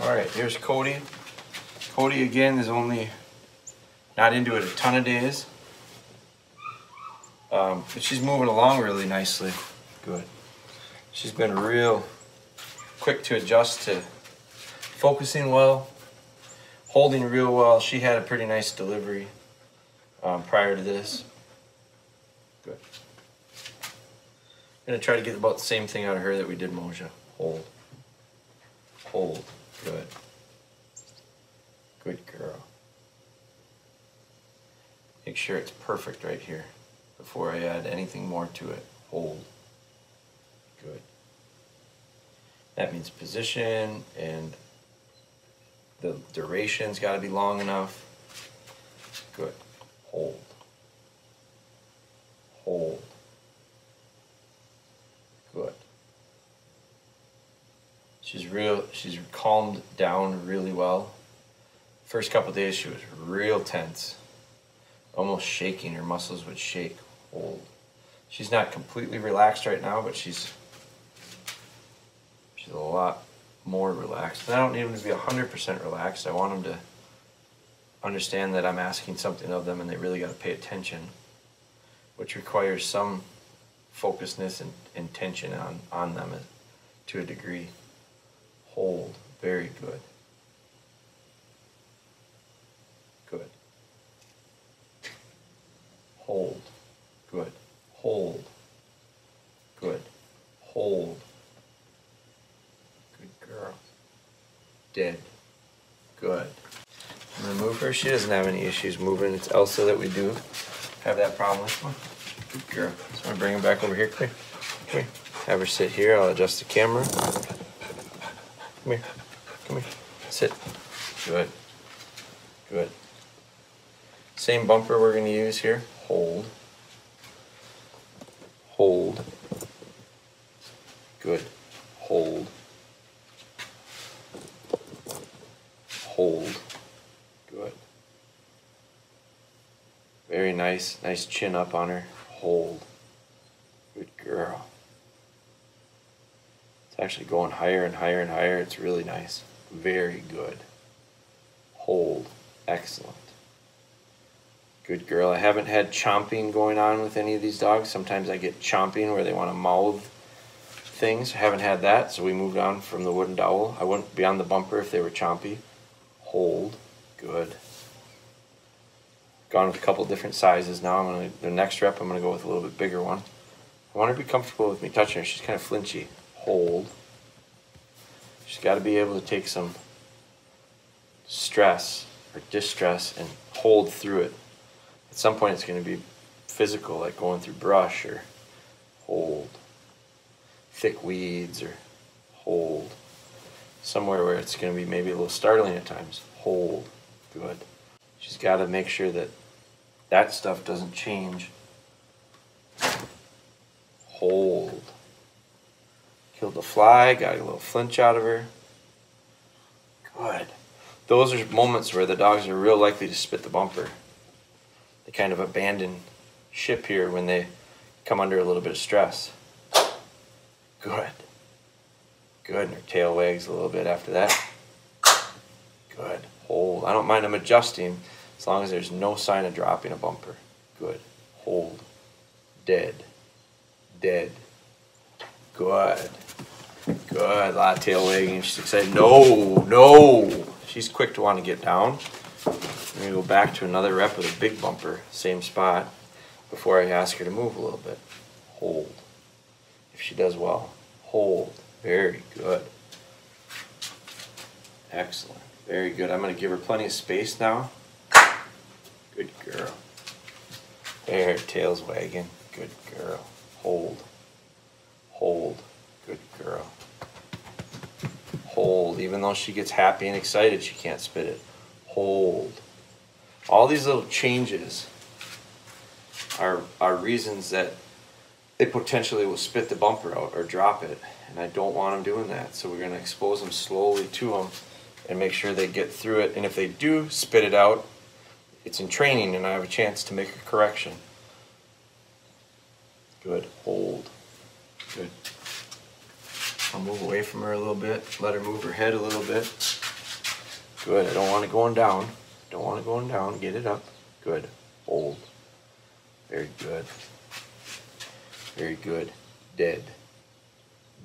All right, here's Cody. Cody again is only not into it a ton of days. Um, but she's moving along really nicely. Good. She's been real quick to adjust to focusing well, holding real well. She had a pretty nice delivery um, prior to this. Good. I'm gonna try to get about the same thing out of her that we did Moja. Hold. Hold. Good. Good girl. Make sure it's perfect right here before I add anything more to it. Hold. Good. That means position and the duration's got to be long enough. Good. Hold. Hold. Good. She's real, she's calmed down really well. First couple days she was real tense, almost shaking. Her muscles would shake. Hold. She's not completely relaxed right now, but she's she's a lot more relaxed. And I don't need them to be 100% relaxed. I want them to understand that I'm asking something of them and they really got to pay attention, which requires some focusedness and intention on, on them to a degree. Hold. Very. Good. Hold. Good. Hold. Good. Hold. Good girl. Dead. Good. I'm gonna move her. She doesn't have any issues moving. It's Elsa that we do have that problem with. Good girl. So I'm gonna bring her back over here. Come here. Come here. Have her sit here. I'll adjust the camera. Come here. Come here. Sit. Good. Good. Same bumper we're gonna use here. Hold. Hold. Good. Hold. Hold. Good. Very nice. Nice chin up on her. Hold. Good girl. It's actually going higher and higher and higher. It's really nice. Very good. Hold. Excellent. Good girl. I haven't had chomping going on with any of these dogs. Sometimes I get chomping where they want to mouth things. I haven't had that, so we moved on from the wooden dowel. I wouldn't be on the bumper if they were chompy. Hold. Good. Gone with a couple different sizes now. I'm gonna the next rep I'm gonna go with a little bit bigger one. I want her to be comfortable with me touching her. She's kind of flinchy. Hold. She's got to be able to take some stress or distress and hold through it. At some point, it's going to be physical, like going through brush or hold, thick weeds or hold. Somewhere where it's going to be maybe a little startling at times. Hold. Good. She's got to make sure that that stuff doesn't change. Hold. Killed the fly, got a little flinch out of her. Good. Those are moments where the dogs are real likely to spit the bumper. They kind of abandon ship here when they come under a little bit of stress. Good. Good. And her tail wags a little bit after that. Good. Hold. I don't mind them adjusting as long as there's no sign of dropping a bumper. Good. Hold. Dead. Dead. Good. Good. A lot of tail wagging. She's excited. No, no. She's quick to want to get down. I'm going to go back to another rep with a big bumper, same spot, before I ask her to move a little bit. Hold. If she does well. Hold. Very good. Excellent. Very good. I'm going to give her plenty of space now. Good girl. There, tail's wagging. Good girl. Hold. Hold. Good girl. Hold. Even though she gets happy and excited, she can't spit it. Hold. All these little changes are, are reasons that they potentially will spit the bumper out or drop it. And I don't want them doing that. So we're going to expose them slowly to them and make sure they get through it. And if they do spit it out, it's in training and I have a chance to make a correction. Good. Hold. Good. I'll move away from her a little bit. Let her move her head a little bit. Good. I don't want it going down. Don't want it going down. Get it up. Good. Hold. Very good. Very good. Dead.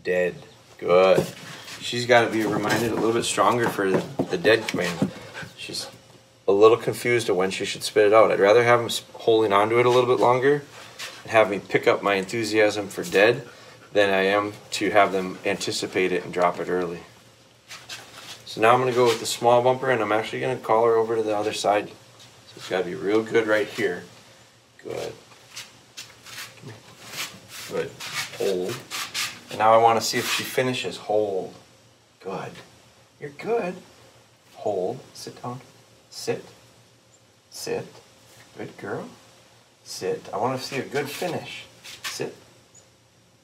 Dead. Good. She's got to be reminded a little bit stronger for the dead command. She's a little confused of when she should spit it out. I'd rather have him holding onto it a little bit longer and have me pick up my enthusiasm for dead than I am to have them anticipate it and drop it early. So now I'm going to go with the small bumper and I'm actually going to call her over to the other side. So it's got to be real good right here. Good. Good. Hold. And now I want to see if she finishes. Hold. Good. You're good. Hold. Sit down. Sit. Sit. Good girl. Sit. I want to see a good finish. Sit.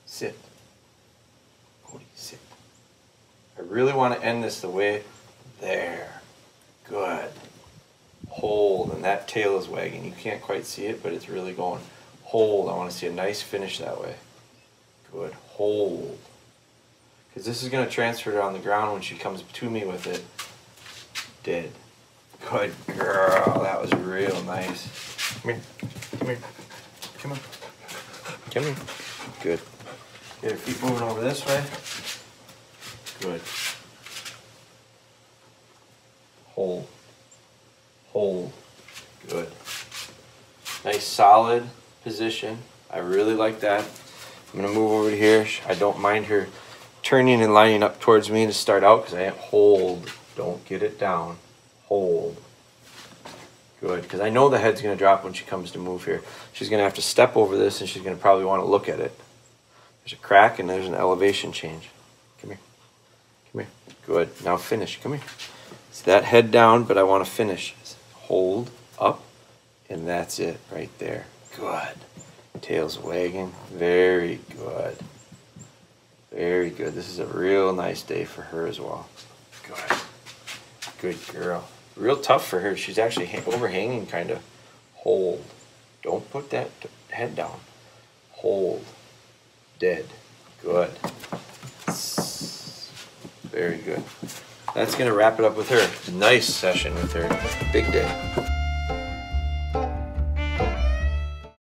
Sit. Cody, sit. I really want to end this the way there. Good. Hold. And that tail is wagging. You can't quite see it, but it's really going. Hold. I want to see a nice finish that way. Good. Hold. Because this is going to transfer it on the ground when she comes to me with it. Dead. Good girl. That was real nice. Come here. Come here. Come on. Come here. Good. Get her feet moving over this way. Good. Hold. Hold. Good. Nice solid position. I really like that. I'm to move over to here. I don't mind her turning and lining up towards me to start out because I hold. Don't get it down. Hold. Good, because I know the head's to drop when she comes to move here. She's to have to step over this and she's to probably want to look at it. There's a crack and there's an elevation change. Come here. Good. Now finish. Come here. See that head down, but I want to finish. Hold up, and that's it right there. Good. Tail's wagging. Very good. Very good. This is a real nice day for her as well. Good. Good girl real tough for her. She's actually overhanging kind of. Hold. Don't put that head down. Hold. Dead. Good. Very good. That's going to wrap it up with her. Nice session with her. Big day.